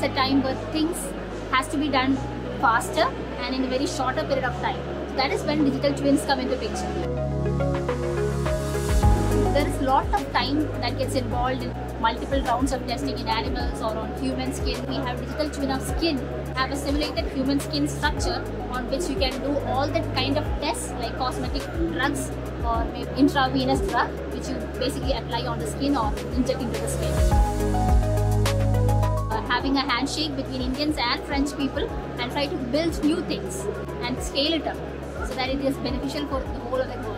time where things has to be done faster and in a very shorter period of time. So that is when digital twins come into picture. There is a lot of time that gets involved in multiple rounds of testing in animals or on human skin. We have digital twin of skin, have a simulated human skin structure on which you can do all that kind of tests like cosmetic drugs or intravenous drug which you basically apply on the skin or inject into the skin. Having a handshake between Indians and French people and try to build new things and scale it up so that it is beneficial for the whole of the world.